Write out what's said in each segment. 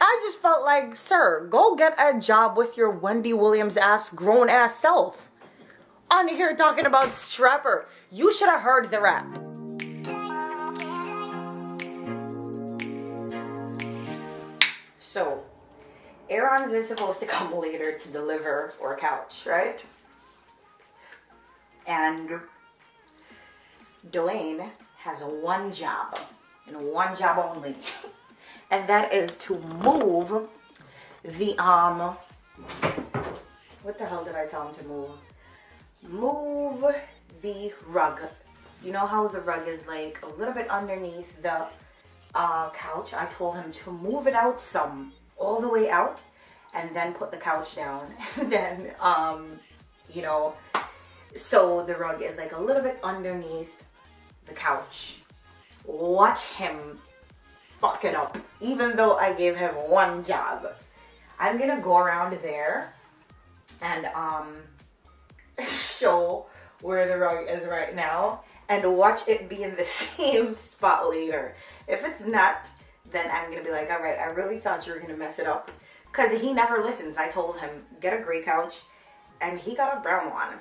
I just felt like, sir, go get a job with your Wendy Williams ass, grown ass self. On here talking about strapper. You should have heard the rap. So, Aaron's is supposed to come later to deliver our couch, right? And Dwayne has one job and one job only. and that is to move the um what the hell did I tell him to move? Move the rug. You know how the rug is like a little bit underneath the uh, couch? I told him to move it out some, all the way out, and then put the couch down. and then, um, you know, so the rug is like a little bit underneath the couch. Watch him fuck it up, even though I gave him one job. I'm gonna go around there and um, show where the rug is right now and watch it be in the same spot later. If it's not, then I'm gonna be like, all right, I really thought you were gonna mess it up. Cause he never listens. I told him, get a gray couch and he got a brown one.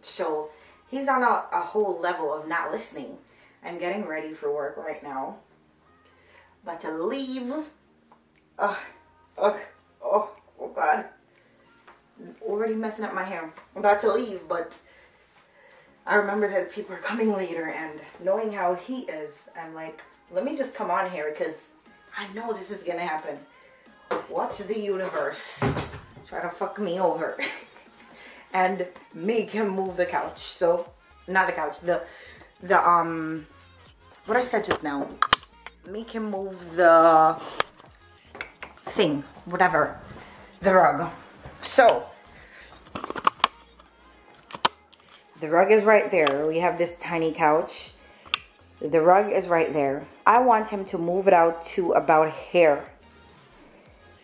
So he's on a, a whole level of not listening. I'm getting ready for work right now. About to leave. Ugh, ugh, oh, oh God. Already messing up my hair. I'm about to leave, but I remember that people are coming later and knowing how he is, I'm like, let me just come on here because I know this is gonna happen. Watch the universe try to fuck me over and make him move the couch. So, not the couch, the, the, um, what I said just now. Make him move the thing, whatever, the rug. So, the rug is right there. We have this tiny couch. The rug is right there. I want him to move it out to about here.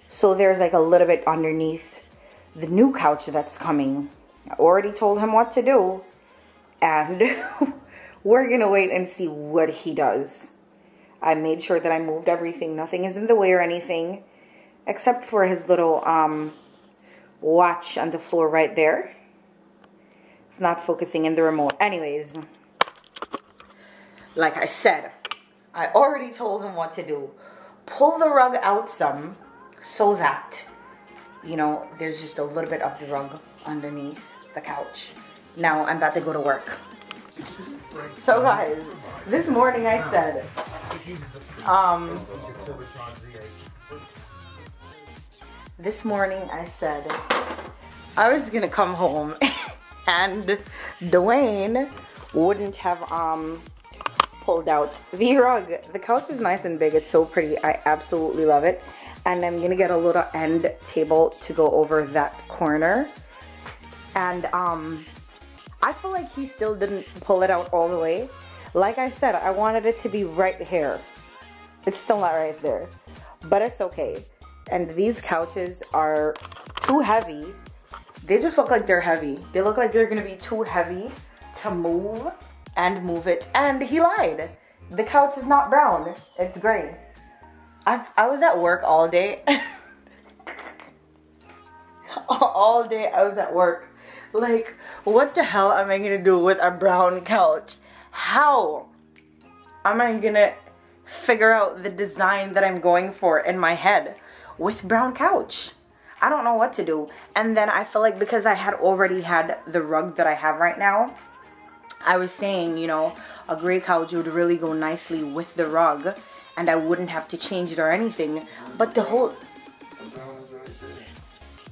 So there's like a little bit underneath the new couch that's coming. I already told him what to do. And we're going to wait and see what he does. I made sure that I moved everything. Nothing is in the way or anything. Except for his little um, watch on the floor right there. It's not focusing in the remote. Anyways, like I said, I already told him what to do. Pull the rug out some so that, you know, there's just a little bit of the rug underneath the couch. Now I'm about to go to work. So guys, this morning I said, um, this morning I said I was gonna come home and Dwayne wouldn't have um pulled out the rug. The couch is nice and big. It's so pretty. I absolutely love it. And I'm gonna get a little end table to go over that corner. And um I feel like he still didn't pull it out all the way. Like I said, I wanted it to be right here. It's still not right there. But it's okay. And these couches are too heavy. They just look like they're heavy. They look like they're gonna be too heavy to move and move it. And he lied. The couch is not brown. It's gray. I, I was at work all day. all day I was at work. Like, what the hell am I gonna do with a brown couch? How am I gonna figure out the design that I'm going for in my head with brown couch? I don't know what to do. And then I feel like because I had already had the rug that I have right now, I was saying, you know, a gray couch would really go nicely with the rug and I wouldn't have to change it or anything. But the whole...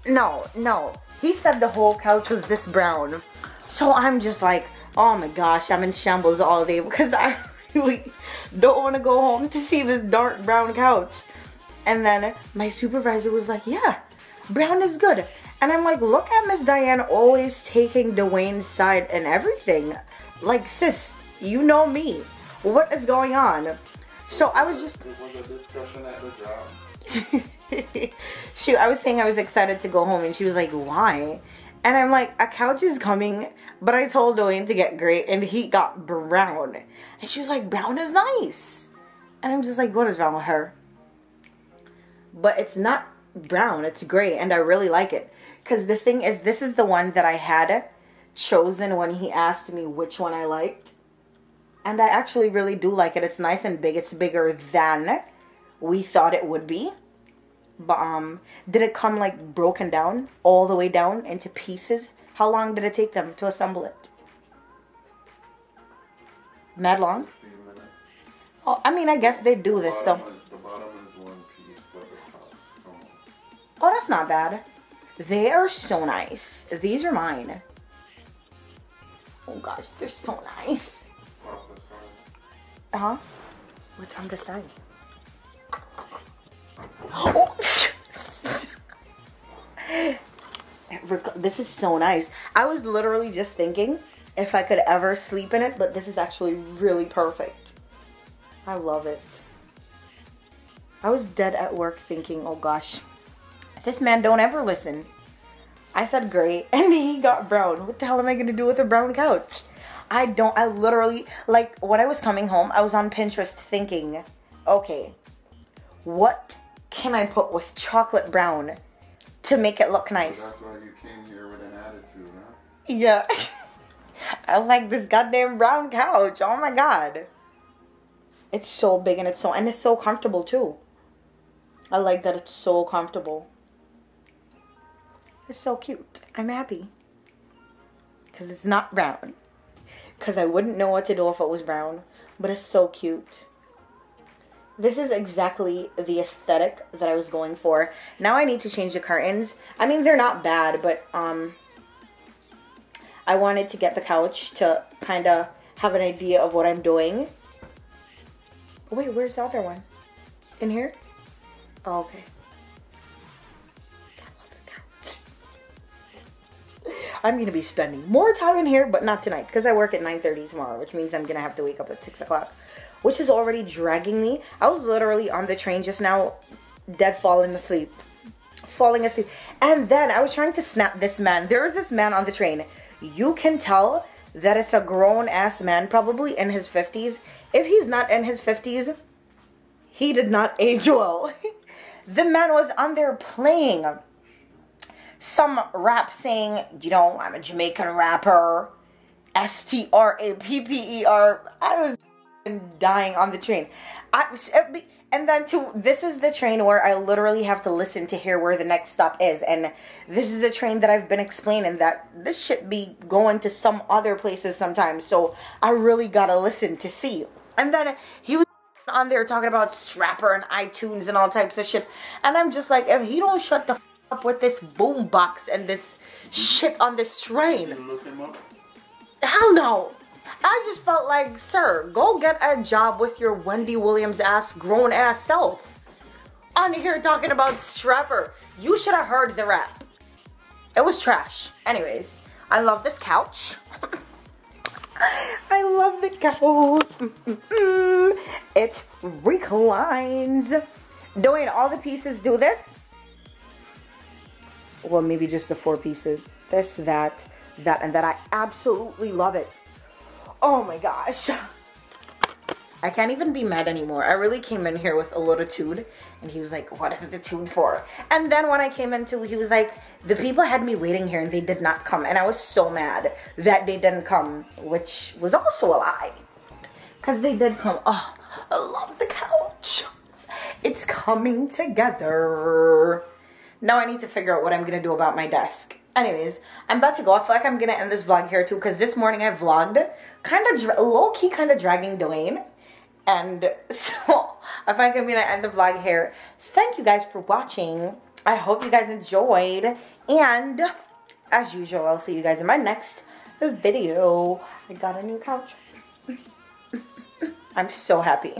No, no. He said the whole couch was this brown. So I'm just like, oh my gosh, I'm in shambles all day because I really don't want to go home to see this dark brown couch. And then my supervisor was like, yeah, brown is good. And I'm like, look at Miss Diane always taking Dwayne's side and everything. Like, sis, you know me. What is going on? So I was just. was a discussion at the job. she, I was saying I was excited to go home, and she was like, "Why?" And I'm like, "A couch is coming," but I told Dwayne to get gray, and he got brown, and she was like, "Brown is nice," and I'm just like, "What is wrong with her?" but it's not brown, it's gray, and I really like it. Because the thing is, this is the one that I had chosen when he asked me which one I liked. And I actually really do like it. It's nice and big. It's bigger than we thought it would be. But um, did it come like broken down all the way down into pieces? How long did it take them to assemble it? Mad long? Oh, I mean, I guess they do this, so. Is- The bottom is one piece, but the top's um, Oh, that's not bad. They are so nice. These are mine. Oh gosh, they're so nice. pop the side. Uh huh. What's on the side? Oh! This is so nice. I was literally just thinking if I could ever sleep in it, but this is actually really perfect. I love it. I was dead at work thinking, oh gosh, this man don't ever listen. I said great, and he got brown. What the hell am I gonna do with a brown couch? I don't, I literally, like, when I was coming home, I was on Pinterest thinking, okay, what can I put with chocolate brown to make it look So nice? that's why you came here with an attitude, huh? Yeah. I was like, this goddamn brown couch. Oh my god. It's so big and it's so and it's so comfortable too. I like that it's so comfortable. It's so cute. I'm happy. Cause it's not brown. Cause I wouldn't know what to do if it was brown. But it's so cute. This is exactly the aesthetic that I was going for. Now I need to change the curtains. I mean, they're not bad, but um, I wanted to get the couch to kind of have an idea of what I'm doing. Wait, where's the other one? In here? Oh, okay. I'm gonna be spending more time in here, but not tonight because I work at 9:30 tomorrow, which means I'm gonna have to wake up at six o'clock, which is already dragging me. I was literally on the train just now, dead falling asleep, falling asleep, and then I was trying to snap this man. There was this man on the train. You can tell that it's a grown ass man, probably in his 50s. If he's not in his 50s, he did not age well. the man was on there playing some rap saying, you know, I'm a Jamaican rapper. S T R A P P E R. I was dying on the train. I uh, and then to this is the train where I literally have to listen to hear where the next stop is, and this is a train that I've been explaining that this should be going to some other places sometimes. So I really gotta listen to see. And then he was on there talking about Strapper and iTunes and all types of shit, and I'm just like, if he don't shut the f- up with this boom box and this shit on this train. Look him up. Hell no. I just felt like, sir, go get a job with your Wendy Williams ass, grown ass self. On here talking about Strapper. You should have heard the rap. It was trash. Anyways, I love this couch. I love the couch. It reclines. Doing all the pieces do this? Well, maybe just the four pieces. This, that, that, and that. I absolutely love it. Oh my gosh. I can't even be mad anymore. I really came in here with a little tude, and he was like, What is the tude for? And then when I came into, he was like, The people had me waiting here and they did not come. And I was so mad that they didn't come, which was also a lie. Because they did come. Oh, I love the couch. It's coming together. Now I need to figure out what I'm gonna do about my desk. Anyways, I'm about to go. I feel like I'm gonna end this vlog here too because this morning I vlogged, kind of low key, kind of dragging Dwayne. And so I think I'm gonna end the vlog here. Thank you guys for watching. I hope you guys enjoyed. And as usual, I'll see you guys in my next video. I got a new couch. I'm so happy.